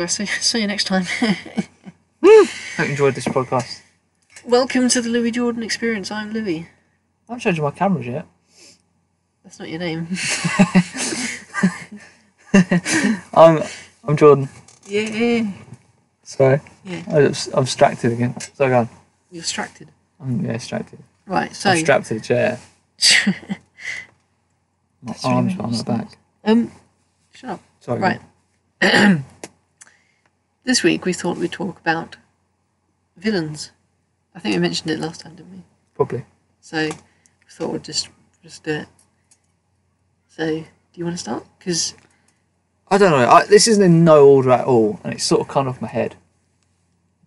guys. See, see you next time. Hope you enjoyed this podcast. Welcome to the Louis Jordan experience. I'm Louis. I haven't showed you my cameras yet. That's not your name. I'm I'm Jordan. yeah. Sorry. Yeah. I was, I'm distracted again. So go on. You're distracted. I'm yeah, distracted. Right. So. I'm strapped to the chair. My That's really arms weird, on my back. um. Shut up. Sorry. Right. This week we thought we'd talk about villains. I think we mentioned it last time, didn't we? Probably. So we thought we'd just just do it. So do you want to start? Because I don't know. I, this isn't in no order at all, and it's sort of kind of off my head.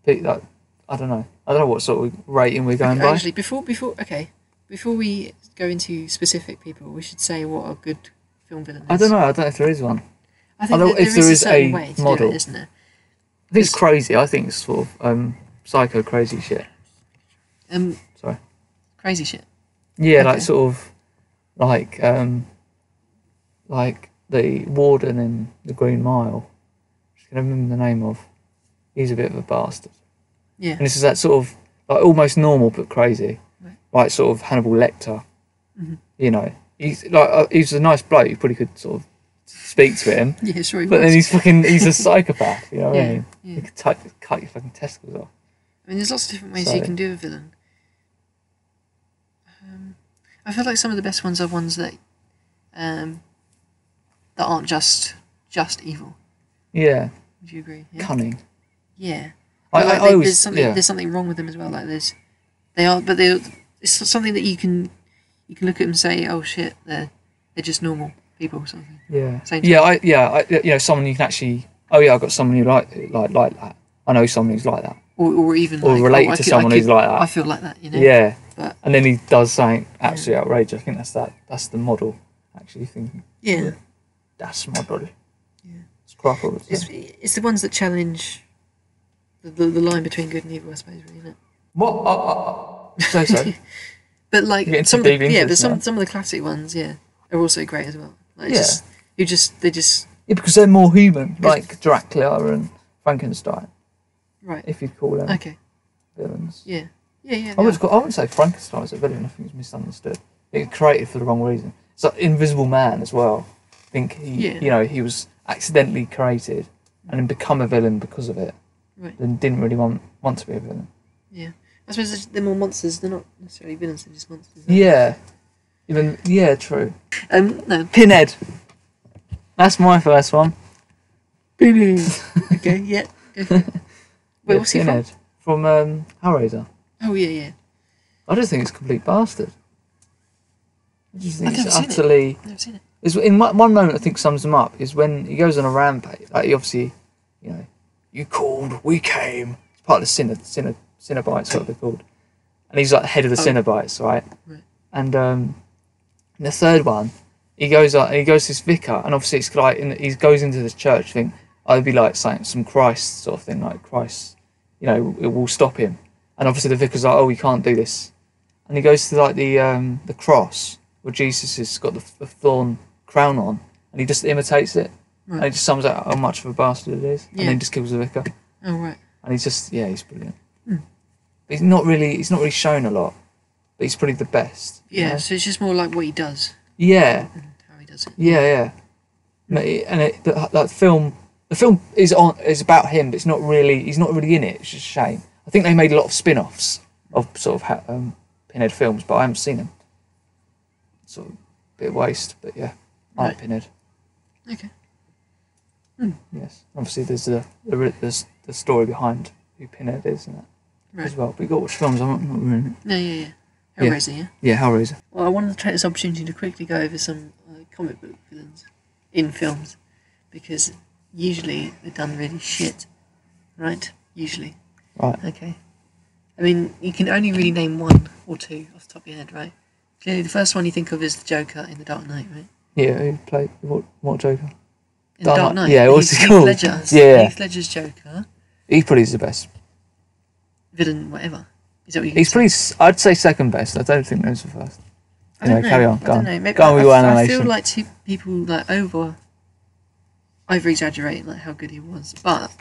But, like, I don't know. I don't know what sort of rating we're going by. actually, before before okay, before we go into specific people, we should say what a good film villain is. I don't know. I don't know if there is one. I think I there if there is a is certain a way to model. do it, isn't there? I think it's crazy. I think it's sort of um, psycho crazy shit. Um, Sorry. crazy shit. Yeah, Okay. like sort of like um like the warden in the Green Mile. Just gonna remember the name of. He's a bit of a bastard. Yeah. And this is that sort of like almost normal but crazy. Right. Like sort of Hannibal Lecter. Mhm. You know. He's like uh, he's a nice bloke, you probably could sort of speak to him. Yeah, sure. But was. then he's fucking he's a psychopath, you know what Yeah, I mean? yeah. He could cut, cut your fucking testicles off. I mean, there's lots of different ways you can do a villain. Um, I feel like some of the best ones are ones that um, that aren't just just evil. Yeah. Would you agree? Yeah. Cunning. Yeah. I, I, like, I they- always there's something yeah. there's something wrong with them as well. Like there's they are, but they it's something that you can you can look at them and say, oh shit, they're they're just normal people or something. Yeah. Same Yeah, I yeah, I, you know, someone you can actually. Oh yeah, I've got someone who like like like that. I know someone who's like that. Or, or even Or like, related oh, to could- someone could- who's like that. I feel like that, you know. Yeah. But And then he does something absolutely outrageous. I think that's that. That's the model. Actually, thinking yeah, that's model. Yeah. It's proper. isn't it's it's the ones that challenge the, the, the line between good and evil, I suppose, really, isn't it? What? Uh, uh, uh, so so. But like some of the, yeah, but some now. some of the classic ones, yeah, are also great as well. Like Yeah. just who just they just Yeah, because they're more human, like Dracula and Frankenstein, right. if you'd call them Okay. villains. Yeah. Yeah. Yeah. I would call, I wouldn't say Frankenstein is a villain. I think it's misunderstood. It was created for the wrong reason. It's like Invisible Man as well. I think he, Yeah. you know, he was accidentally created and then become a villain because of it. Right. Then didn't really want want to be a villain. Yeah. I suppose they're more monsters. They're not necessarily villains. They're just monsters. Yeah. Even yeah, true. Um. No. Pinhead. That's my first one. Pinhead. okay. Yeah. Wait, Yeah, what's he from? Pinhead from um, Hellraiser. Oh yeah, yeah. I just think it's a complete bastard. I just think I've it's never seen it. utterly. Never seen it. Is in one one moment I think sums him up is when he goes on a rampage. Like he obviously, you know, you called, we came. It's part of the Sinner, Sinner, Cenobites, what they're called. And he's like the head of the Oh. Cenobites, right? Right. And um, in the third one, he goes up, he goes to this vicar, and obviously it's like in, he goes into this church thing. I'd be like saying some Christ sort of thing, like Christ, you know, it will stop him. And obviously the vicar's like, oh, we can't do this. And he goes to like the um, the cross where Jesus has got the, the thorn crown on, and he just imitates it. And he just sums out how much of a bastard it is, and Yeah. then just kills the vicar. Oh right. And he's just yeah, he's brilliant. Hmm. He's not really he's not really shown a lot, but he's probably the best. Yeah. So it's just more like what he does Yeah, and how he does it. yeah, yeah. And it- And it, the, that film, the film is on is about him, but it's not really. He's not really in it. It's just a shame. I think they made a lot of spin-offs of sort of ha- um, Pinhead films, but I haven't seen them. Sort of a bit of waste, but yeah, I like Right. Pinhead. Okay. Hmm. Yes, obviously there's the the, there's the story behind who Pinhead is and that Right. as well. But you got to watch films. I'm not, not ruining it. No. Yeah. Yeah. Yeah. Hellraiser. Yeah. Yeah, Hellraiser. Well, I wanted to take this opportunity to quickly go over some uh, comic book villains in films because usually they're done really shit, right? Usually. Right. Okay. I mean, you can only really name one or two off the top of your head, right? Clearly, the first one you think of is the Joker in The Dark Knight, right? Yeah, who played what? What Joker? In Dark The Dark Knight, yeah, what's Heath, he called? Ledger's, Yeah. Heath Ledger's Joker, He probably is the best. villain, whatever. Is that what you He's pretty. s- I'd say second best. I don't think there's the first. I don't Anyway, carry know. on, I go don't on. know. Maybe Go on I, with your I, animation. feel like two people like over. over exaggerate like how good he was, but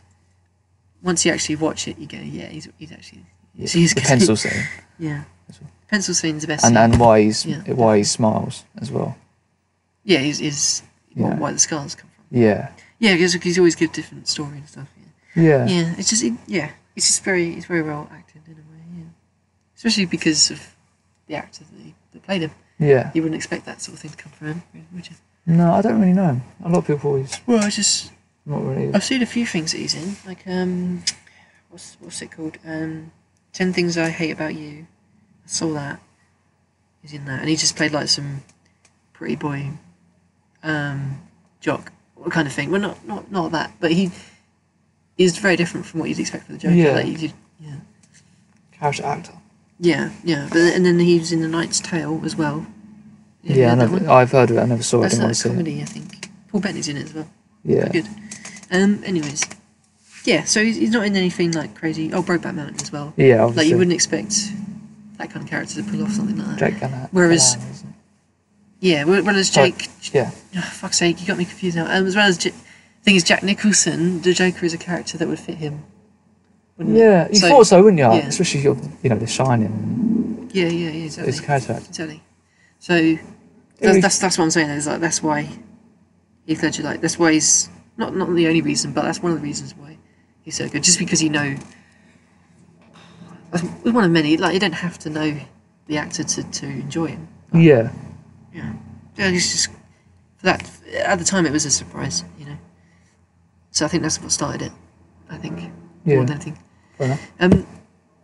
once you actually watch it, you go, yeah, he's he's actually Yeah, he's the good. pencil scene, yeah. Pencil scene's the best. and scene. and why he's Yeah. why he smiles as well. yeah, he's, he's Yeah. why the scars come from. Yeah, Yeah, because he's always give different story and stuff. Yeah, yeah, yeah. It's just it, yeah, it's just very it's very well acted in a way. Especially because of the actor that, he, that played him. yeah. You wouldn't expect that sort of thing to come from him, would you? No, I don't really know him. A lot of people always Well, I just not really. I've seen a few things that he's in, like um, what's what's it called? Um, Ten Things I Hate About You. I saw that. He's in that, and he just played like some pretty boy, um, jock kind of thing. Well, not not not that, but he is very different from what you'd expect for the Joker. Yeah. Like, you did- yeah, Character actor. Yeah, yeah. But and then he was in The Knight's Tale as well. Yeah, never, I've heard of it. I never saw it. I That's a it. comedy, I think. Paul Bettany's in it as well. Yeah, Good. Um. Anyways, yeah. So he's, he's not in anything like crazy. Oh, Brokeback Mountain as well. yeah. Like you wouldn't expect that kind of character to pull off something like that. Jake Gyllenhaal. Whereas- Yeah. whe- Whereas Jake, it? yeah, oh, fuck's sake, you got me confused now. Um, as well as J- thing is Jack Nicholson, the Joker is a character that would fit him. Yeah. You So- thought so, wouldn't you? yeah. Especially you know, The Shining. Yeah, yeah, yeah. Exactly. It's actor. Exactly. So that's, that's that's what I'm saying. Is like that's why Heath Ledger like that's why he's not not the only reason, but that's one of the reasons why he's so good. Just because you know, that's one of many. Like you don't have to know the actor to, to enjoy him. Yeah, Yeah, yeah. It's just for that at the time it was a surprise, you know. So I think that's what started it. I think Yeah. more than anything. fair. Um.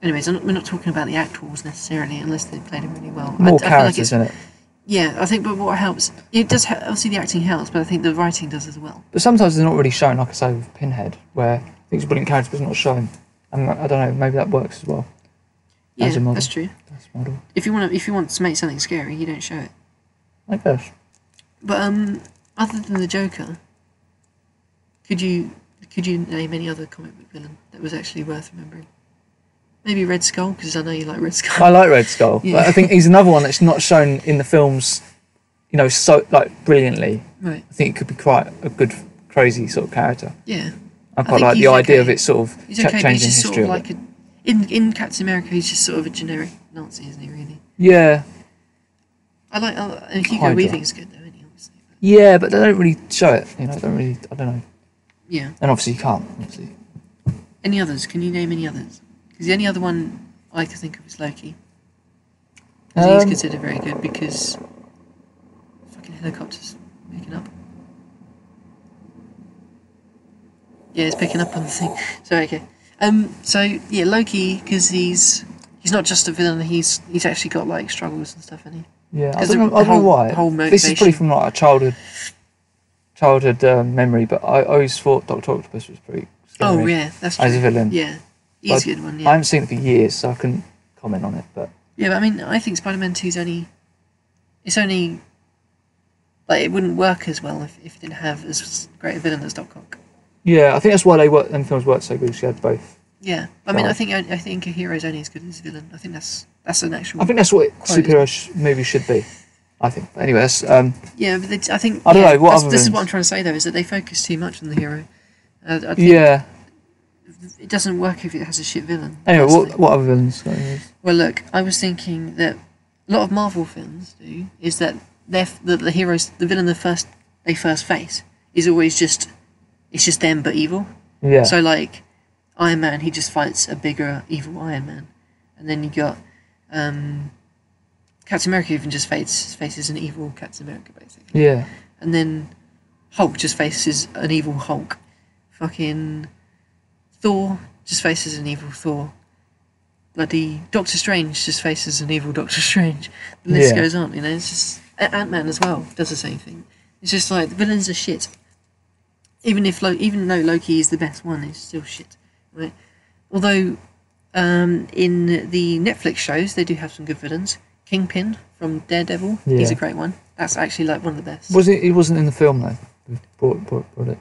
Anyways, I'm not, we're not talking about the actors necessarily, unless they played him really well. I- More I, feel like characters it's in it. yeah, I think, but what helps, it does. Obviously, the acting helps, but I think the writing does as well. But sometimes they're not really shown, like I say with Pinhead, where I think a brilliant character but it's not shown. And I don't know, maybe that works as well. Yeah, As a model. that's true. That's model. If you want to, if you want to make something scary, you don't show it. I guess. But um, other than the Joker, could you could you name any other comic book villain that was actually worth remembering? Maybe Red Skull, because I know you like Red Skull. I like Red Skull. Yeah. But I think he's another one that's not shown in the films, you know, so like brilliantly. right. I think it could be quite a good, crazy sort of character. Yeah. I quite think like the he's idea of it sort of He's okay, but he's just sort history of of like a. In in Captain America, he's just sort of a generic Nazi, isn't he? Really. Yeah, I like. Uh, and Hugo Hydra. Weaving's good though, isn't he? Obviously. Yeah, but they don't really show it. You know, they don't really. I don't know. Yeah. And obviously you can't. Obviously. Any others? Can you name any others? Because the only other one I can think of is Loki. 'Cause he's Um, considered very good because fucking helicopters picking up. Yeah, it's picking up on the thing. So okay. Um. So yeah, Loki because he's he's not just a villain. He's he's actually got like struggles and stuff, and he. Yeah, I don't, the- know, I don't know whole- why. the whole this is probably from like a childhood, childhood um, memory, but I always thought Doctor Octopus was pretty. Scary Oh yeah, that's true. as a villain. Yeah, he's a good one. I haven't seen it for years, so I couldn't comment on it. But Yeah, but I mean, I think Spider-Man 2's only. It's only. Like, it wouldn't work as well if, if it didn't have as great a villain as Doc Ock. yeah, I think that's why they work. Them films worked so good. She had both. Yeah, I mean, I think I think a hero's only as good as a villain. I think that's that's an actual. I think that's what superhero sh- movies should be. I think. Anyway, that's, um, Yeah, but they, I think. I don't yeah, know, what This is what I'm trying to say though, is that they focus too much on the hero. Uh, yeah. It doesn't work if it has a shit villain. Anyway, what what other villains? Well, look, I was thinking that a lot of Marvel films do is that they're the, the heroes, the villain, the first they first face is always just it's just them but evil. Yeah. So like Iron Man, he just fights a bigger evil Iron Man, and then you got um, Captain America even just faces faces an evil Captain America basically, yeah. and then Hulk just faces an evil Hulk. Fucking Thor just faces an evil Thor. Bloody Doctor Strange just faces an evil Doctor Strange. The list Yeah. goes on, you know. It's just Ant Man as well does the same thing. It's just like the villains are shit. Even if Lo- even though Loki is the best one, it's still shit, right? Although um, in the Netflix shows they do have some good villains. Kingpin from Daredevil, he's a great one. That's actually like one of the best. Was it? He wasn't in the film though. Brought, brought, brought it.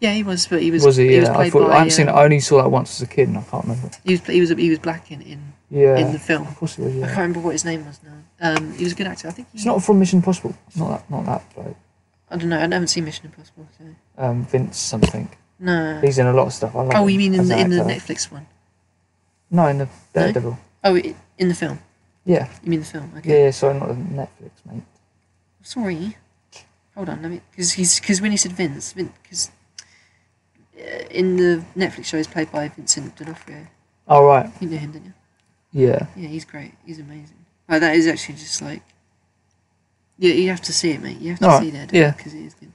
Yeah, he was, but he was. Was he? was Yeah. I played thought by, I haven't seen it. um, I only saw that once as a kid, and I can't remember. He was he was he was black in in, Yeah. in the film. Of course he was. Yeah. I can't remember what his name was now. Um, he was a good actor. I think he, It's not from Mission Impossible. Not that. Not that. Like, I don't know. I haven't seen Mission Impossible. So. Um, Vince something. No. He's in a lot of stuff. I love Oh, you mean in the, in the. Netflix one? No, in the Daredevil. Oh, in the film. Yeah. You mean the film? yeah, Okay. yeah. Sorry, not the Netflix, mate. Sorry. Hold on. Let me. Because he's because when he said Vince, because uh, in the Netflix show, he's played by Vincent D'Onofrio. Oh right. You know him, don't you? Yeah. Yeah, he's great. He's amazing. Like that is actually just like. Yeah, you have to see it, mate. You have to Alright, see that. yeah. Because it is good.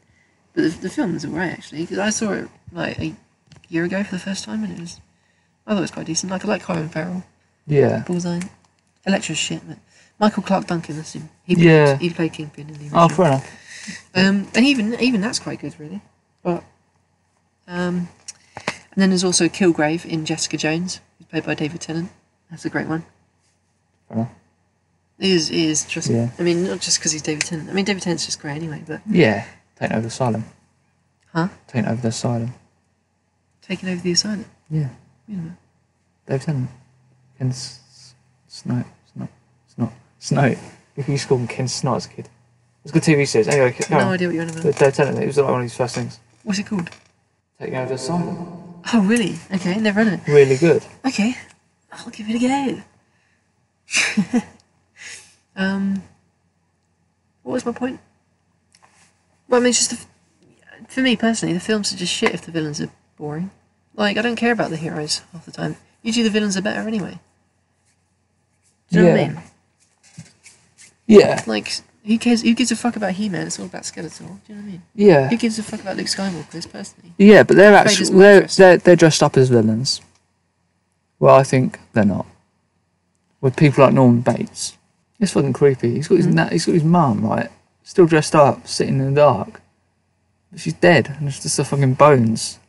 But the, the film is alright actually. Because I saw it like a year ago for the first time, and it was. I thought it was quite decent. Like I like Colin Farrell, Yeah. Bullseye, Elektra's shit, but Michael Clarke Duncan. That's him. He played, Yeah. He played Kingpin in the original. Oh, fair enough. Um, and even even that's quite good, really. But um, and then there's also Kilgrave in Jessica Jones, who's played by David Tennant. That's a great one. Fair enough. It is it is just. Yeah. I mean, not just because he's David Tennant. I mean, David Tennant's just great anyway. But Yeah. Taking over the asylum. Huh? Taking over the asylum. taking over the asylum. Yeah. You know. David Tennant. Ken S- Snow. Snow. Snow. Snow. If you used to call him Ken Snot as a kid. It's a good TV series. Anyway, carry No on. idea what you're on about. But David Tennant, it was like one of his first things. What's it called? Taking over the asylum. Oh, really? Okay, never heard of it. Really good. Okay, I'll give it a go. um, what was my point? Well, I mean, it's just the, for me personally, the films are just shit if the villains are boring. Like, I don't care about the heroes half the time. Usually, the villains are better anyway. Do you know what I Yeah. mean? Yeah. Like, who cares? Who gives a fuck about He-Man? It's all about Skeletor. Do you know what I mean? Yeah. Who gives a fuck about Luke Skywalker? Personally, Yeah, but they're Vader's actually more they're, interesting. they're they're dressed up as villains. Well, I think they're not. With people like Norman Bates, it's fucking creepy. He's got his Mm. na- he's got his mum right, still dressed up, sitting in the dark. But she's dead, and it's just the fucking bones.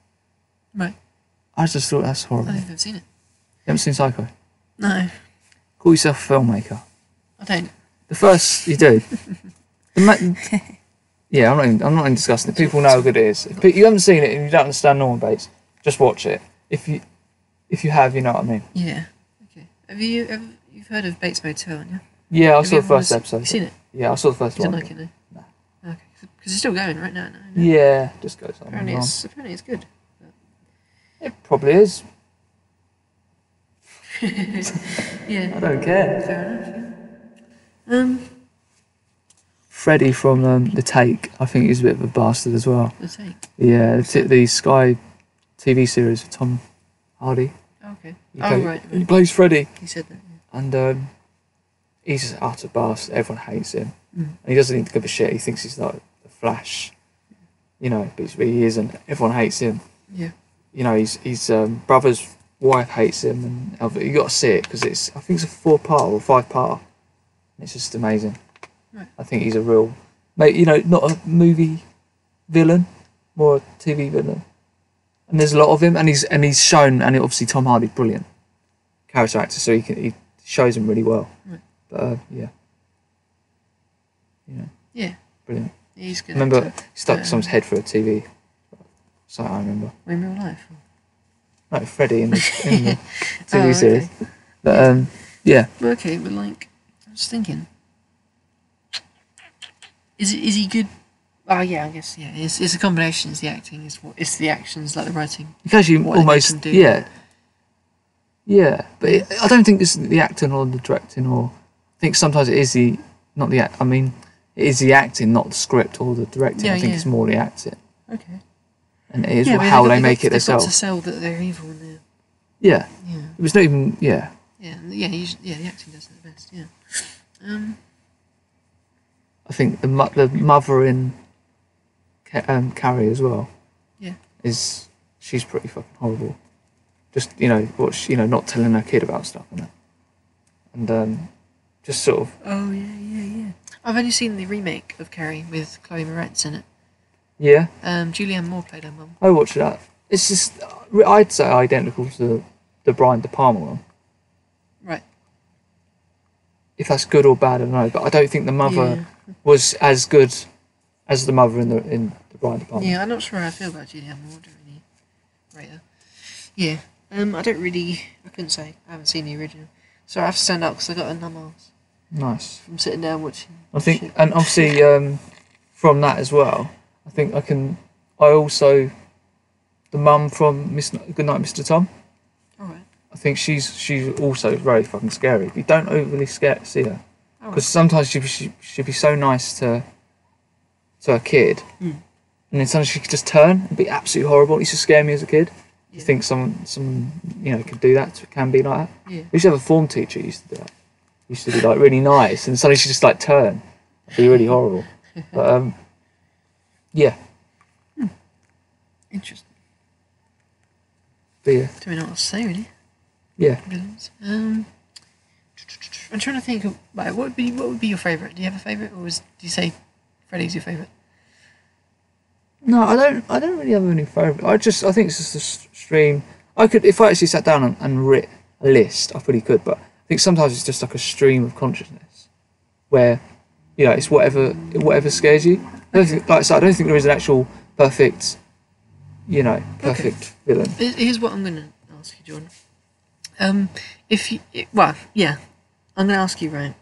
right? I just thought that's I horrible. don't You think I've seen it. haven't seen Psycho? No, Call yourself a filmmaker. I don't. The first you do. Ma- yeah, I'm not. Even, I'm not even discussing it. People know how good it is. If you haven't seen it and you don't understand Norman Bates, just watch it. If you, if you have, you know what I mean. Yeah. Okay. Have you ever you've heard of Bates Motel? haven't? Yeah, I Have saw the first episode. You seen it? Yeah, I saw the first You one. like it, no? Okay. Because it's still going right now. No, no. Yeah, just goes on. Apparently it's apparently it's good. It probably is. Yeah. I don't care. Fair enough. Yeah. Um. Freddie from um, the Take, I think he's a bit of a bastard as well. The take. Yeah, the, the Sky TV series with Tom Hardy. Oh, okay. He, oh play- right. he plays Freddie, He said that. Yeah. and um, he's just utter bastard. Everyone hates him, Mm. and he doesn't even give a shit. He thinks he's like the Flash, you know, but he isn't. Everyone hates him. Yeah. you know, he's, his um, brother's wife hates him, and other- you got to see it because it's I think it's a four part or five part. It's just amazing. Right. I think he's a real, mate. You know, not a movie villain, more a TV villain. And there's a lot of him, and he's and he's shown, and obviously Tom Hardy's brilliant character actor, so he can, he shows him really well. Right. But uh, yeah, you know, Yeah. brilliant. He's good. remember, actor. he stuck Um, someone's head through a TV. So I remember. in real life. No, Freddie in the, in the Oh, TV okay. series. But um, yeah, okay, but like, I was thinking, is it is he good? Oh yeah, I guess yeah. It's, it's a combination. It's the acting. It's what it's the actions, like the writing. Because you almost do. yeah, yeah. But it, I don't think it's the acting or the directing, or I think sometimes it is the not the act. I mean, it is the acting, not the script or the directing. Yeah, I think yeah. it's more the acting, Okay. And it is yeah, but how they've they make got, it they've got to sell that they're evil and they're Yeah, yeah it was not even yeah. yeah yeah usually, yeah the acting does it the best yeah. Um. I think the mo- the mother in um, Carrie as well. Yeah. Is she's pretty fucking horrible. Just you know what she, you know not telling her kid about stuff and that, and um, just sort of Oh yeah yeah yeah. I've only seen the remake of Carrie with Chloe Moretz in it. Yeah. Um, Julianne Moore played her mum. I watched that. It's just I'd say identical to the, the Brian De Palma one. Right. If that's good or bad, I don't know. But I don't think the mother Yeah. was as good as the mother in the in the Brian De Palma. Yeah, I'm not sure how I feel about Julianne Moore. I really rate her. Yeah, um, I don't really. I couldn't say. I haven't seen the original, so I have to stand up because I got a numb ass Nice. from sitting down watching. I think, shit. and obviously, um, from that as well. I think I can. I also the mum from Miss Goodnight, Mr. Tom. All right. I think she's she's also very fucking scary. You don't overly scare see her because right. sometimes she she she'd be so nice to to her kid, Mm. and then suddenly she could just turn and be absolutely horrible. It used to scare me as a kid. You think someone someone you know could do that? Can be like that. Yeah. We used to have a form teacher who used to do that. Used to be like really nice, and suddenly she just like turn, be really horrible. But um, yeah, Hmm. Interesting. but yeah, Do we know what to say really? yeah. Um, I'm trying to think of what would be what would be your favourite? Do you have a favourite, or was do you say Freddy's your favourite? No, I don't. I don't really have any favourite. I just. I think it's just a stream. I could, if I actually sat down and, and writ a list, I probably could. But I think sometimes it's just like a stream of consciousness, where, you know, it's whatever whatever scares you. I don't think, like I said, I don't think there is an actual perfect, you know, perfect villain. Here's what I'm going to ask you, John. Um, if you well, yeah, I'm going to ask you right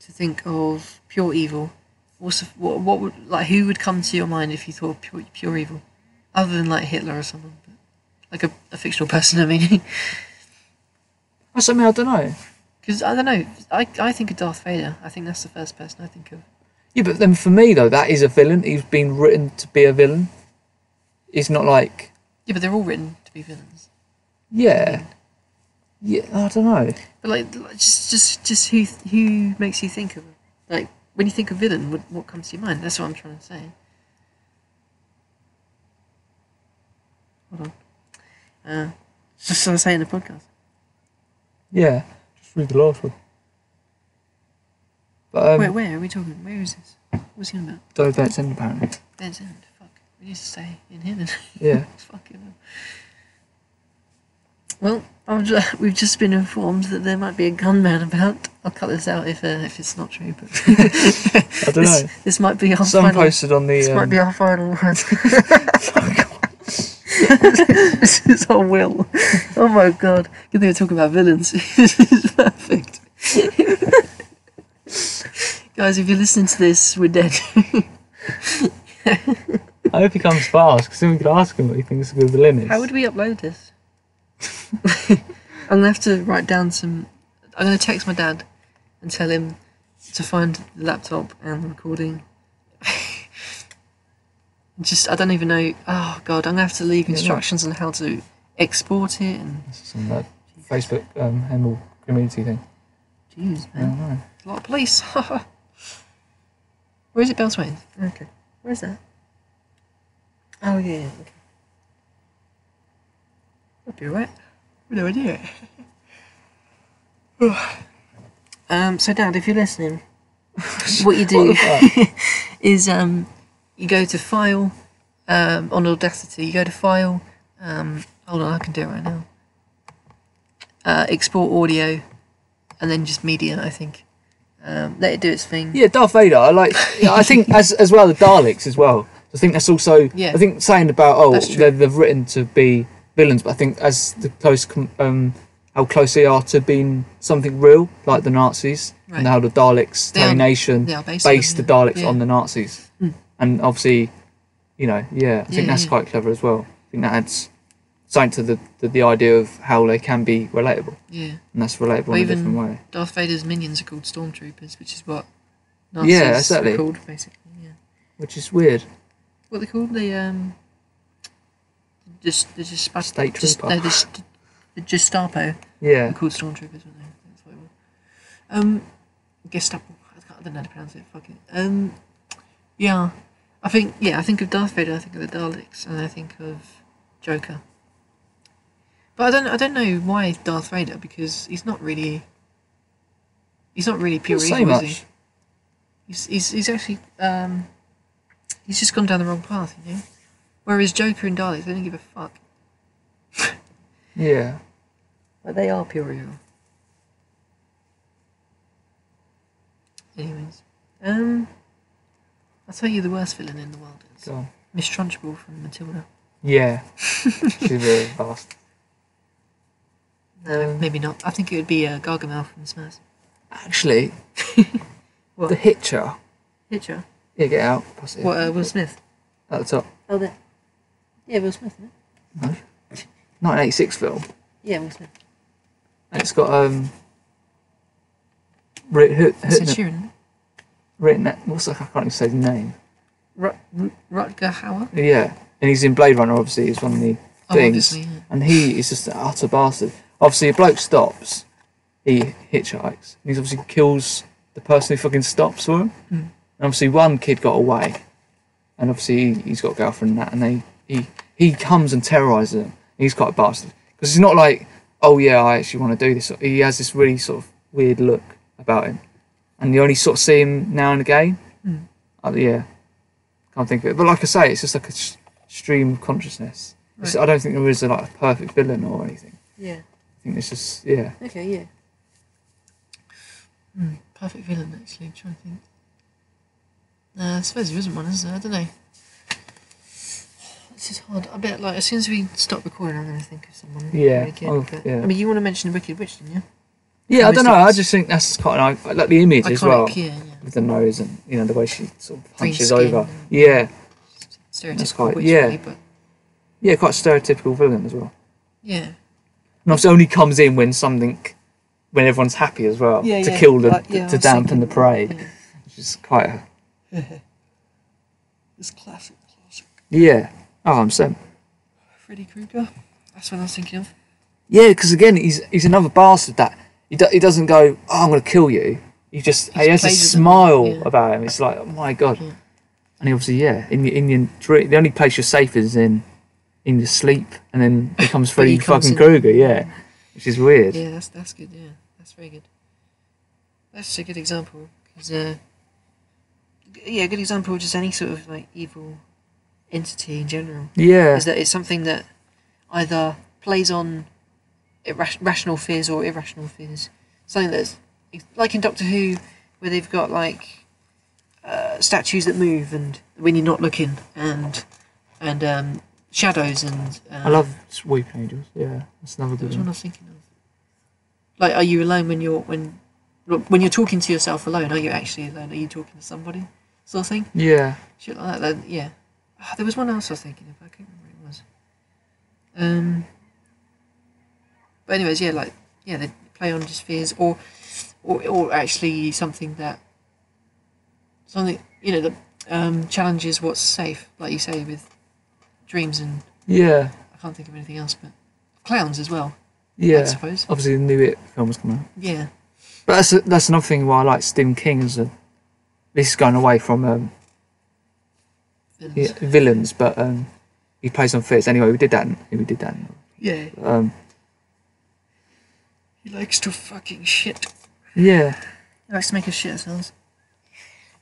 to think of pure evil. What's the, what what would like who would come to your mind if you thought of pure pure evil, other than like Hitler or someone, but like a, a fictional person. I mean, That's something I don't know. because I don't know. I I think of Darth Vader. I think that's the first person I think of. Yeah, but then for me though, that is a villain. He's been written to be a villain. It's not like Yeah, but they're all written to be villains. yeah, yeah. I don't know. But like, like, just just just who who makes you think of? Like when you think of villain, what what comes to your mind? That's what I'm trying to say. Hold on. Uh, just what I say in the podcast. Yeah, just read the last one. But um, Where where are we talking? Where is this? What's he on about? Don't Don't End apparently. Dead's End. Fuck. We used to stay in heaven. Yeah. Fucking hell. Well, I'm ju- we've just been informed that there might be a gunman about. I'll cut this out if uh, if it's not true, but I don't this, know. this might be our Someone final. posted on the. This might Um, be our final one. this is our will. Oh my god. Good thing we're talking about villains. this is perfect. Guys, if you're listening to this, we're dead. I hope he comes fast because then we could ask him what he thinks of villain is. How would we upload this? I'm gonna have to write down some. I'm gonna text my dad and tell him to find the laptop and the recording. Just, I don't even know. Oh god, I'm gonna have to leave instructions on how to export it and. This is on that Facebook um, Hemel community thing. Jeez, I man. don't know. A lot of police. Where is it, Bellswain? Okay. Where is that? Oh, yeah. yeah, Okay. That'd be alright. No idea. um, so, Dad, if you're listening, what you do What is um, you go to File um, on Audacity. You go to File. Um, hold on, I can do it right now. Uh, export audio, and then just media. I think. Um, let it do its thing. Yeah, Darth Vader. I like. I think as as well the Daleks as well. I think that's also. Yeah. I think saying about oh they're, they've written to be villains, but I think as the close um how close they are to being something real, like the Nazis, Right. and how the Daleks, They Terry are- Nation, They based, based the them, yeah. Daleks Yeah. on the Nazis, Mm. and obviously, you know, yeah, I think that's quite clever as well. I think that adds something to the, the the idea of how they can be relatable, Yeah. and that's relatable Or in a even- different way. Darth Vader's minions are called stormtroopers, which is what Nazis Yeah, exactly. called, basically. Yeah. Which is weird. What they called? The um, just the just State just, trooper. no, the, the Gestapo. Yeah. They're called stormtroopers, weren't they? That's what it was. Um, Gestapo. I I don't know how to pronounce it. Fuck it. Um, yeah, I think yeah, I think of Darth Vader. I think of the Daleks, and I think of Joker. But I don't I don't know why Darth Vader because he's not really. He's not really pure evil, is he? He's, he's, he's actually um, he's just gone down the wrong path, you know. Whereas Joker and Daleks, they don't give a fuck. Yeah. But they are pure evil. Anyways, um, I'll tell you the worst villain in the world is Go on. Miss Trunchbull from Matilda. Yeah. She's very fast. No, maybe not. I think it would be uh, Gargamel from Smurfs. Actually, What? the Hitcher Hitcher. Yeah, get out. Pass it. What, uh, Will Smith? At the top. Oh, there. Yeah, Will Smith, isn't? No. 1986 film. Yeah, Will Smith. And it's got um. Writ, writ, Sid written, Sheeran. written, what's that? I can't even say the name. Rut- Rut- Rutger Hauer? Yeah, and he's in Blade Runner. Obviously, he's one of the Oh, things. obviously, yeah. and he is just an utter bastard. Obviously, a bloke stops, he hitchhikes, and he obviously kills the person who fucking stops for him. Hmm. And obviously, one kid got away, and obviously he, he's got a girlfriend and that, and they he he comes and terrorizes them. He's quite a bastard because he's not like, oh yeah, I actually want to do this. He has this really sort of weird look about him, and you only sort of see him now and again. Hmm. Uh, yeah, can't think of it. But like I say, it's just like a s- stream of consciousness. Right. I don't think there is a, like a perfect villain or anything. Yeah. I it's just yeah. Okay, yeah. Hmm, perfect villain, actually. I'm trying to think. Uh, I suppose there isn't one, is there? I don't know. This is hard. I bet, like, as soon as we stop recording, I'm going to think of someone. Yeah, very good, oh, but- yeah. I mean, you want to mention the Wicked Witch, didn't you? Yeah, I Always don't know. I just think that's quite an, I like the image as Iconic, well yeah, yeah. with the nose and you know the way she sort of Green punches skin over. and- Yeah, Stereotypical quite- witch, yeah. really, but yeah, quite a stereotypical villain as well. yeah. And obviously only comes in when something when everyone's happy as well Yeah, to yeah. kill the Like, yeah, to dampen the parade, Yeah. which is quite a It's classic, classic. yeah. Oh, I'm saying Freddy Krueger. That's what I was thinking of. yeah, because again he's he's another bastard that he do, he doesn't go oh I'm gonna kill you. He just he, He has a smile about him. It's like oh my god. And he obviously, yeah, in your, in your dream, the only place you're safe is in in your sleep, and then becomes Freddy fucking in- Krueger, yeah, which is weird. Yeah, that's that's good. Yeah, that's very good. That's a good example because, uh, yeah, a good example of just any sort of like evil entity in general Yeah, is that it's something that either plays on irra- rational fears or irrational fears. Something that's like in Doctor Who, where they've got like uh, statues that move and when you're not looking, and and um, shadows and. Uh, I love Weeping Angels. Yeah, that's another good one I was thinking of. Like, are you alone when you're when when you're talking to yourself alone? Are you actually alone? Are you talking to somebody? Sort of thing. Yeah, Shit like that. Then, yeah. Ah, there was one else I was thinking of. I can't remember what it was. Um. But anyways, yeah, like yeah, they play on just fears, or or or actually something that something you know that um, challenges what's safe, like you say with dreams and yeah, I can't think of anything else, but clowns as well. Yeah, I suppose. Obviously, the new It film was coming out, Yeah. but that's a, that's another thing why I like Stephen King as a. This is going away from um, villains. yeah, villains, but um, he plays on fears. Anyway, we did that. in- We did that. in- Yeah. Um, He likes to fucking shit. yeah. He likes to make us shit ourselves.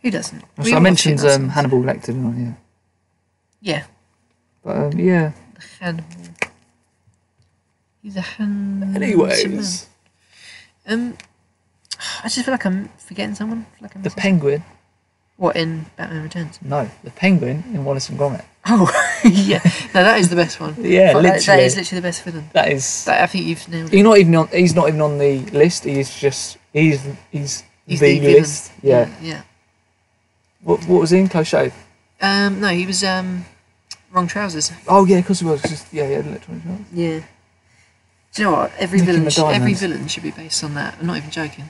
Who doesn't? So I mentioned um. Hannibal Lecter, didn't I? Yeah. Yeah. But um, yeah. He's a handsome Anyways. Um, I just feel like I'm forgetting someone. Like I'm the Penguin. what in Batman Returns? No, the Penguin in Wallace and Gromit. Oh, yeah. No, that is the best one. Yeah, Fuck, that- that literally. is literally the best villain. That is. That, I think you've nailed it. He's not even on. He's not even on the list. He is just. He's. He's, He's the, the list. Yeah. Yeah. What, what was he in? Close shave. Um, no, he was um, wrong trousers. Oh yeah, because he was just. Yeah, yeah. Electronic trousers. Yeah. Do you know what? Every Nicki villain, sh- every villain should be based on that. I'm not even joking.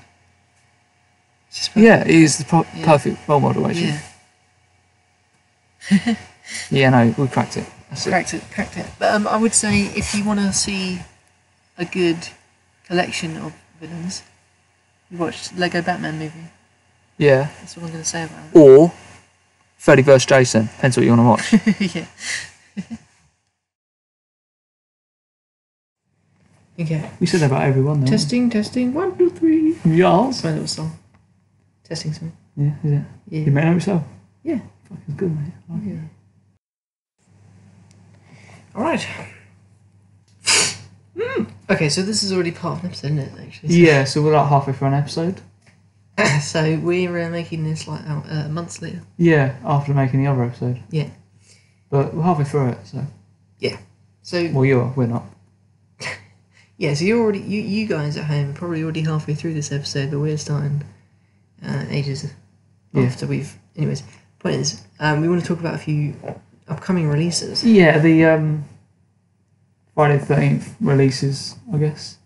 Yeah, he's the pro- Yeah. perfect role model. Actually. Yeah, Yeah. No, we cracked it. That's cracked it, cracked it. But um, I would say if you want to see a good collection of villains, you watch Lego Batman movie. Yeah. That's what I'm going to say about it. Or. Freddy vs Jason. Depends what you want to watch. yeah. okay. we said that about everyone though. Testing, testing. One, two, three. Yes. That's my little song. Testing song. Yeah. Is it? Yeah. You made it yourself. Yeah. Fucking good, mate. Like. Yeah. All right. Hmm. Okay, so this is already part of an episode, isn't it? Actually. Yeah. So we're like halfway through an episode. so we're uh, making this like uh, months later. Yeah. After making the other episode. Yeah. But we're halfway through it. So. Yeah. So Well, you are. We're not. yeah, so you're already you you guys at home are probably already halfway through this episode, but we're starting uh, ages Yeah. after we've. Anyways, Point is, um, we want to talk about a few upcoming releases. Yeah, the um, Friday the Thirteenth releases, I guess,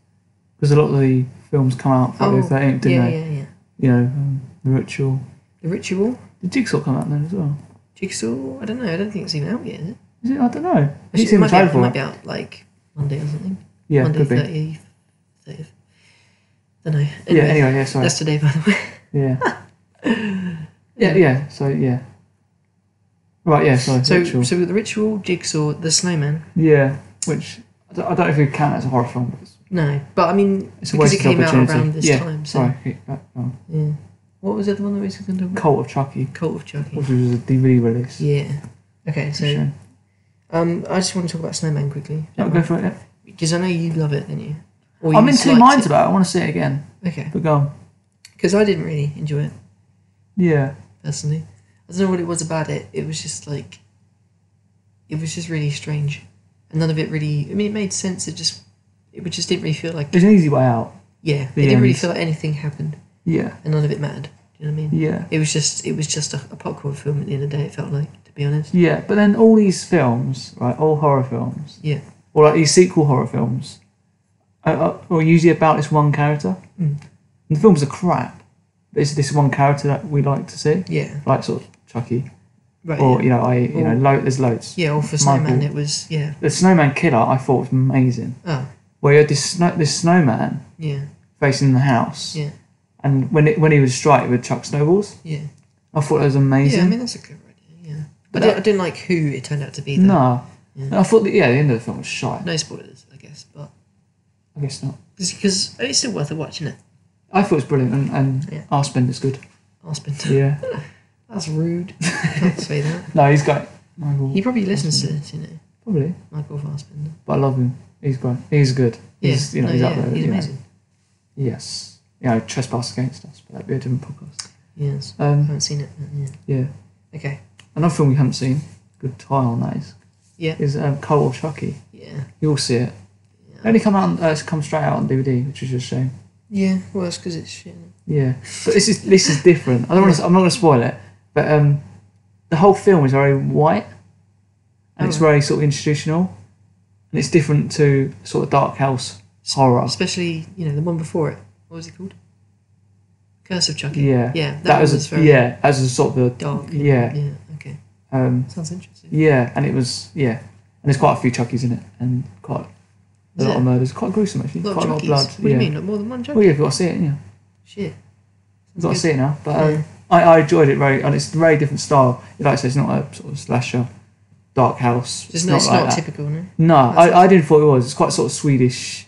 because a lot of the films come out Friday Oh, the Thirteenth, didn't yeah, they? yeah, yeah. You know, um, the Ritual. The Ritual, Did Jigsaw come out then as well? Jigsaw. I don't know. I don't think it's even out yet. Is it? Is it? I don't know. Actually, it the might, be out, it might be out like Monday or something. Yeah, Monday. 30th. 30th. Don't know. Yeah. Anyway, Anyway, yeah. Sorry. That's today, by the way. Yeah. yeah. Yeah. So yeah. Right. Yeah. Sorry. So, Ritual. so the Ritual, Jigsaw, The Snowman. yeah. Which I don't, I don't know if you count it as a horror film. But No, but I mean, it's because it came out around this yeah. time. So, Sorry. keep that going. yeah. What was the other one that we were going to talk about? Cult of Chucky, Cult of Chucky. which was a DVD release. Yeah. Okay, so um, I just want to talk about Snowman quickly. Yeah, go for it. Yeah. Because I know you love it, don't you? Or I'm you in two minds it. about it. I want to see it again. Okay. But go on. Because I didn't really enjoy it Yeah. personally. I don't know what it was about it. It was just like, it was just really strange, and none of it really. I mean, it made sense. It just, it just didn't really feel like. There's an easy way out. Yeah, it didn't really feel like anything happened, Yeah. and none of it mattered. Do you know what I mean? Yeah. It was just, it was just a, a popcorn film at the end of the day. It felt like, to be honest. Yeah. But then all these films, right? All horror films, Yeah. or like these sequel horror films, are, are, are usually about this one character. Mm. And the films are crap. But it's this one character that we like to see, Yeah. like sort of Chucky, Right. or yeah. you know, I you know, Or- lo- there's loads. yeah. Or for Snowman, Michael. it was yeah. The Snowman Killer, I thought was amazing. Oh. Where you had this snow, this snowman Yeah. facing the house, Yeah. and when it when he was strike, it would chuck snowballs. Yeah. I thought it was amazing. Yeah. I mean, that's a clever idea. Yeah. But I, that- I didn't like who it turned out to be. Though. no, Yeah. I thought that, yeah, the end of the film was shite. No spoilers, I guess, but I guess not. because it's still worth a watching it. I thought it was brilliant, and, and Yeah. Arspender's good. I'll. Yeah. That's rude. Can't say that. no, he's great. Michael, He probably listens to this, you know, probably, Michael Fassbender. but I love him. He's great. He's good. Yeah, He's you know no, he's yeah, up there. he's you know. Yes. You know, trespass against us, but that'd be a different podcast. Yes, I Um, haven't seen it. Yeah. yeah. Okay. Another film we haven't seen. Good title on that is. Yeah. Is um, Cult of Chucky. Yeah. You'll see it. It Yeah. only come out. On, uh, it's come straight out on DVD, which is a shame. Yeah. Well, it's because it's shit. Yeah, but this is this is different. I don't want to. I'm not going to spoil it, but um, the whole film is very white, and it's Oh. very sort of institutional, and it's different to sort of dark house horror. Especially, you know, the one before it. What was it called? Curse of Chucky. Yeah, Yeah. That, that, was, a, very yeah as a sort of a, dark. Yeah, Yeah. Okay. um, Sounds interesting. yeah, and it was yeah, and there's quite a few Chuckies in it, and quite a Is lot it? of murders, quite gruesome actually, A quite a lot of blood. What do yeah. you mean? Like more than one Chucky? Well, yeah, you've got to see it. Yeah, Shit. you've got to see it now. But um, I, I enjoyed it very, and it's a very different style. Like I said, it's not a sort of slasher, dark house. It's, not, it's like not typical, no? No, I, I didn't thought it was. It's quite sort of Swedish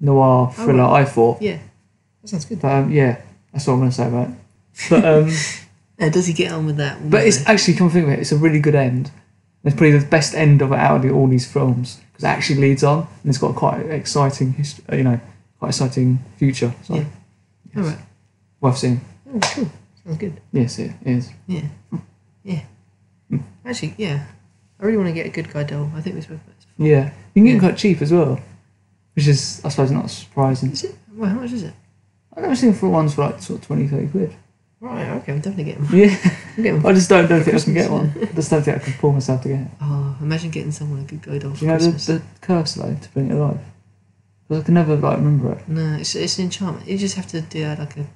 noir thriller. right. I thought, Yeah. That sounds good. but um, yeah, that's all I'm going to say about it. But um, Uh, does he get on with that? but it's actually come think of it, it's a really good end. It's probably the best end of it out of the, all these films because it actually leads on and it's got quite exciting history. You know, quite exciting future. So Yeah. All right. worth seeing. Oh, cool. Sounds good. Yes, it is. Yeah. Yeah. Actually, yeah. I really want to get a good guy doll. I think we spoke about this before. Yeah, you can get Yeah. quite cheap as well, which is I suppose not surprising. Is it? Well, how much is it? I've never seen for ones for like sort of 20, 30 quid. Right, okay, I'm definitely getting one. Yeah, I'm getting one. I just don't, don't think I can get one. I just don't think I can pull myself to get it. Oh, imagine getting someone a good guy doll Do for you know the, Christmas. the curse though to bring it alive? Because I can never like remember it. No, it's, it's an enchantment. You just have to do uh, like a,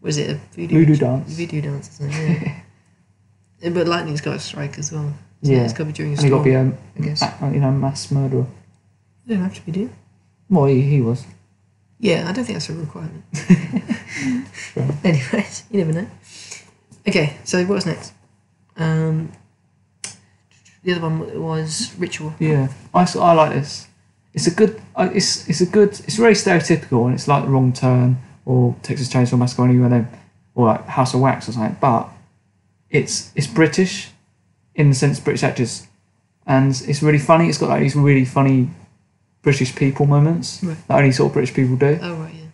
what is it, a voodoo, Voodoo dance. Voodoo dance something, yeah. Yeah, but lightning's got a strike as well. So Yeah. It's got to be during a And he got to be I guess. a, a you know mass murderer. You don't have to be, do you? Well, he, he was. Yeah, I don't think that's a requirement. Right. Anyways, you never know. Okay, so what's next? Um, the other one was Ritual. Yeah, I, I like this. It's a good. It's it's a good. It's very stereotypical, and it's like the Wrong Turn or Texas Chainsaw Massacre, or any of them, or like House of Wax or something. But it's it's British, in the sense British actors, and it's really funny. It's got like these really funny British people moments Right. that only sort of British people do. Oh, right, yeah.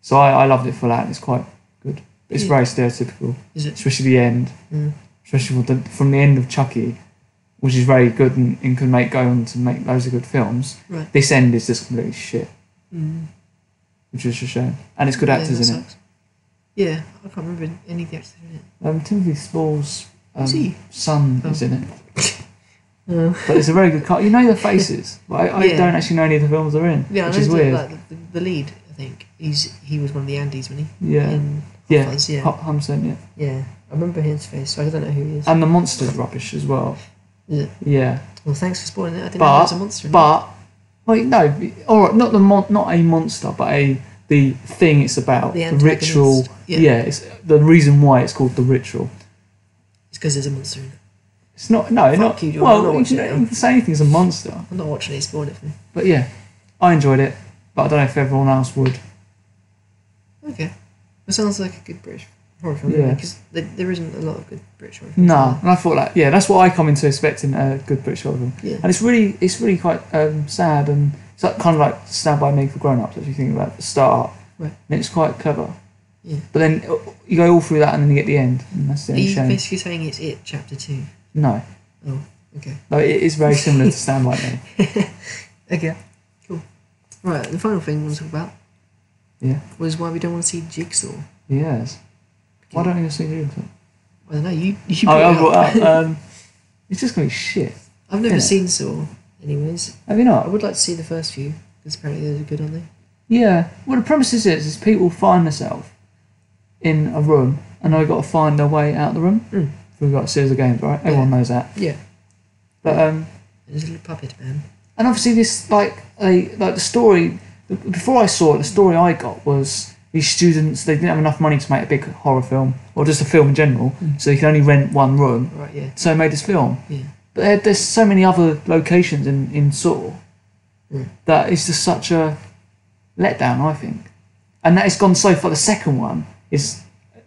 So I, I loved it for that. It's quite good. It's Yeah. very stereotypical, Is it? especially the end, Mm. especially from the, from the end of Chucky, which is very good and, and can make go on to make loads of good films. Right. This end is just completely shit, Mm. which is a shame. And it's good actors that in it. Yeah, I can't remember any of the actors in it. Um, Timothy Spall's Um, Is he? Son Oh. is in it, Uh, but it's a very good cut. You know the faces, but I, I Yeah. don't actually know any of the films they're in, yeah, which is weird. like, the, the lead. I think he's he was one of the Andys, wasn't yeah, he? In yeah, Fuzz, yeah, Hu- Humson, yeah, yeah. I remember his face. So I don't know who he is. and the monster's rubbish as well. It? Yeah, Well, thanks for spoiling it. I didn't But- know it was a monster. but wait, no, all right, not the mon- not a monster, but a the thing it's about, The the, ritual. Yeah. yeah. it's the reason why it's called the ritual. Because there's a monster in it. It's not no, Fuck not you, John, I'm well. not You watching can, it you now. can say anything's a monster, I'm not watching it. He spoiled it for me. but yeah, I enjoyed it, but I don't know if everyone else would. Okay, that sounds like a good British horror film. Yeah. because there, there isn't a lot of good British horror films. No, and I thought like yeah, that's what I come into expecting a good British horror film. Yeah. and it's really it's really quite um, sad and it's like kind of like Stand by Me for grown ups if you think about the start, Right. and it's quite clever. Yeah. But then uh, you go all through that and then you get the end, and that's the Are you basically saying it's it chapter two? No, Oh, okay. no, it is very similar to Stand by Me. Okay. Cool. Right. The final thing I want to talk about. Yeah. Was why we don't want to see Jigsaw. Yes. Why don't you see the I don't know. You you. Oh, brought I it up. up. Um, it's just gonna be shit. I've never seen Saw. Anyways, Have you not? I would like to see the first few because apparently those are good, aren't they? Yeah. Well, the premise is is, is people find themselves in a room and they've got to find their way out of the room. Mm. We've got a series of games, right? Everyone knows that. Yeah. But um, There's a little puppet man. and obviously this like a like the story. Before I saw it, the story I got was these students they didn't have enough money to make a big horror film or just a film in general, Mm. so they could only rent one room. Right. Yeah. So they made this film. Yeah. But there, there's so many other locations in in Saw Mm. that it's just such a letdown. I think, and that it's gone so far. The second one is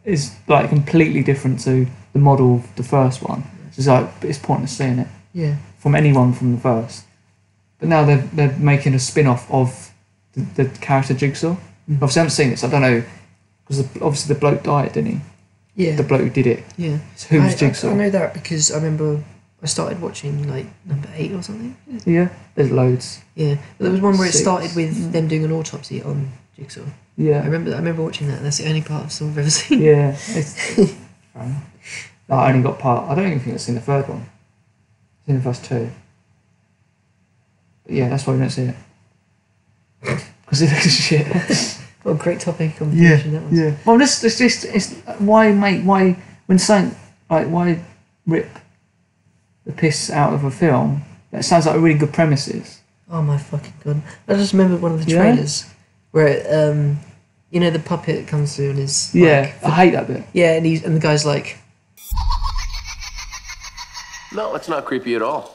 is like completely different to the model of the first one. It's like it's pointless seeing it Yeah. from anyone from the first. But now they're they're making a spin off of the, the character Jigsaw. Mm. Obviously, I haven't seen so I don't know because obviously the bloke died, didn't he? Yeah. The bloke who did it. yeah. So who was I, I- Jigsaw? I, know that because I remember I started watching like number eight or something. yeah, there's loads. Yeah. But there was one where it Six. started with Mm. them doing an autopsy on Jigsaw. I Yeah, remember. I remember watching that. And that's the only part of Saw I've ever seen. yeah. It's, I only got part. I don't even think I've seen the third one. I've seen the first two. But yeah, that's why we don't see it. Because it looks shit. What a great topic of conversation that was. Yeah. Well, this, this, this, it's why make why when something like why rip the piss out of a film that sounds like a really good premises. Oh my fucking god! I just remember one of the Yeah? Trailers where um, you know, the puppet comes through and is Yeah, like, I hate that bit. yeah, and he's and the guy's like, No, it's not creepy at all.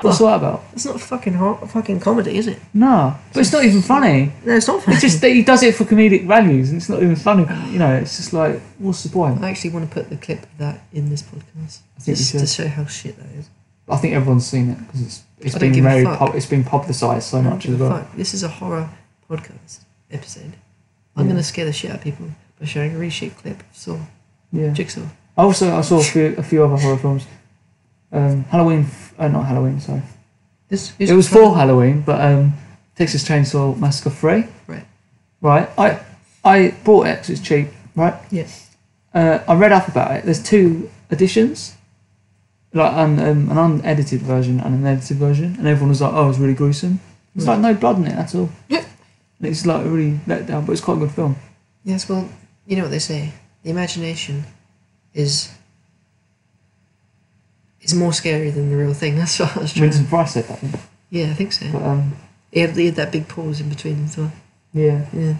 What's that about? it's not fucking hor- fucking comedy, is it? No, but it's not even funny. No, it's not funny. It's just that he does it for comedic values, and it's not even funny. You know, it's just like, what's the point? I actually want to put the clip of that in this podcast I think just you to should. show how shit that is. I think everyone's seen it because it's it's I don't been give a very fuck. pub- it's been publicised so I much as well. fuck. This is a horror podcast episode. I'm Yeah. gonna scare the shit out of people by showing a reshaped clip of Saw Yeah. Jigsaw. Also, I saw a few a few other horror films. Um, Halloween, f- uh, not Halloween, sorry. This It was for Halloween, but um, Texas Chainsaw Massacre Three. Right. Right. I I bought it 'cause it's cheap. Right. Yes. Uh, I read up about it. There's two editions, like an, um, an unedited version and an edited version, and everyone was like, "Oh, it's really gruesome." It's like no blood in it at all. Yeah. It's like a really let down, but it's quite a good film. Yes, well, you know what they say. The imagination is is more scary than the real thing. That's what I was trying. Vincent Price said that. didn't? Yeah, I think so. But um, He had, he had that big pause in between as well. yeah. Yeah.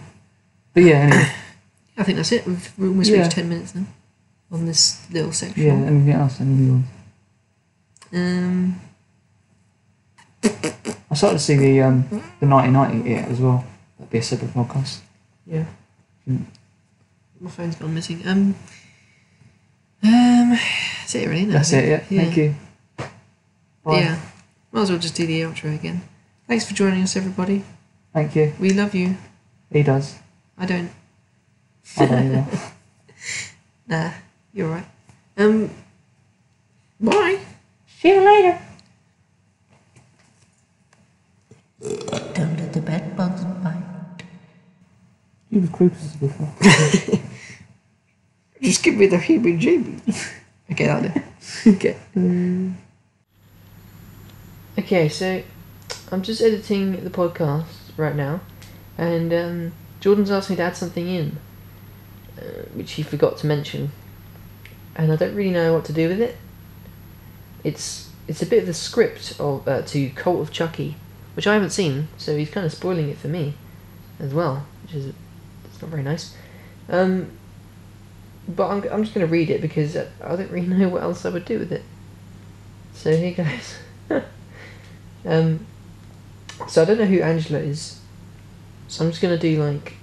But yeah. Anyway. I think that's it. We've we almost Yeah. reached ten minutes now on this little section. yeah. Anything else? Any new ones? Um. I started to see the um the 1990 it as well. That'd be a separate podcast. Yeah. Mm. My phone's gone missing. Um. Um. That's it, really. isn't That's it. Yeah. think? Thank you. Bye. Yeah. Might as well just do the outro again. Thanks for joining us, everybody. Thank you. We love you. He does. I don't. I don't either. Nah, you're right. Um. Bye. See you later. Don't let the bed bugs bite. You were creepers before. Just give me the heebie-jeebies. Okay, that'll do. okay. Okay, so I'm just editing the podcast right now, and um, Jordan's asked me to add something in, uh, which he forgot to mention, and I don't really know what to do with it. It's it's a bit of the script of uh, to Cult of Chucky, which I haven't seen, so he's kind of spoiling it for me, as well, which is it's not very nice. Um, but I'm I'm just gonna read it because I don't really know what else I would do with it. So here goes. um, so I don't know who Angela is. So I'm just gonna do like.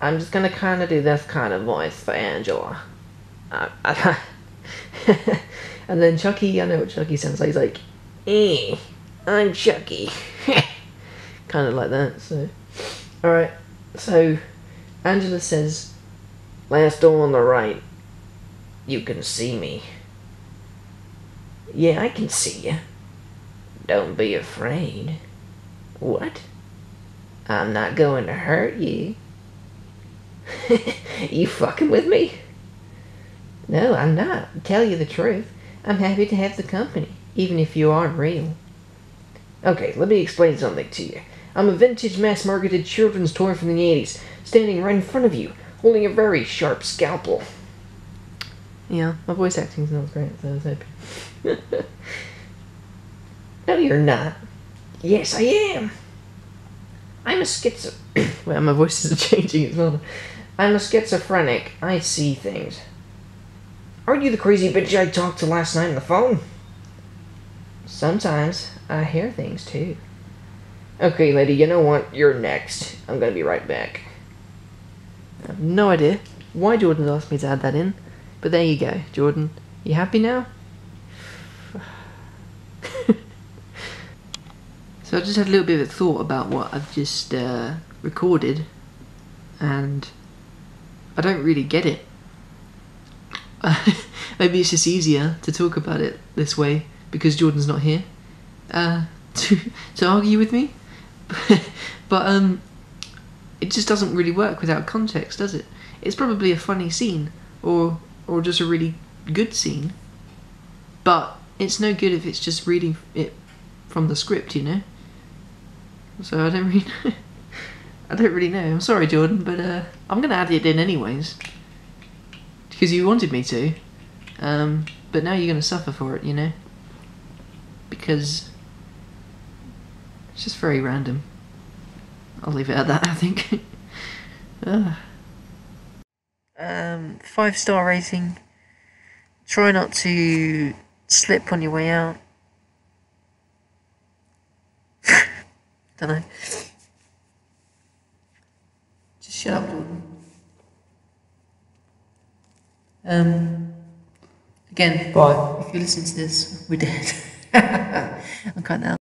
I'm just gonna kind of do this kind of voice for Angela. Uh, and then Chucky, I know what Chucky sounds like. He's like, "Eh, I'm Chucky," kind of like that. So, all right. So, Angela says, "Last door on the right. You can see me." Yeah, I can see you. Don't be afraid. What? I'm not going to hurt you. you fucking with me? No, I'm not. Tell you the truth. I'm happy to have the company, even if you aren't real. Okay, let me explain something to you. I'm a vintage mass marketed children's toy from the 80s, standing right in front of you, holding a very sharp scalpel. Yeah, my voice acting's not great, so was happy. no, you're not. Yes, I am. I'm a schizo. well, my voice is changing as well. I'm a schizophrenic. I see things. Aren't you the crazy bitch I talked to last night on the phone? Sometimes I hear things too. Okay, lady, you know what? You're next. I'm gonna be right back. I have no idea why Jordan asked me to add that in, but there you go, Jordan. You happy now? so I just had a little bit of a thought about what I've just uh, recorded, and I don't really get it. Maybe it's just easier to talk about it this way because Jordan's not here uh, to to argue with me. but um, it just doesn't really work without context, does it? It's probably a funny scene or or just a really good scene, but it's no good if it's just reading it from the script, you know. So I don't really know. I don't really know. I'm sorry, Jordan, but uh, I'm gonna add it in anyways because you wanted me to. Um, but now you're gonna suffer for it, you know. Because it's just very random. I'll leave it at that. I think. Ugh. Um, five star rating. Try not to slip on your way out. Don't know. Just shut up, Jordan. Um, again, Bye. if you listen to this, we're dead. I'm cutting out.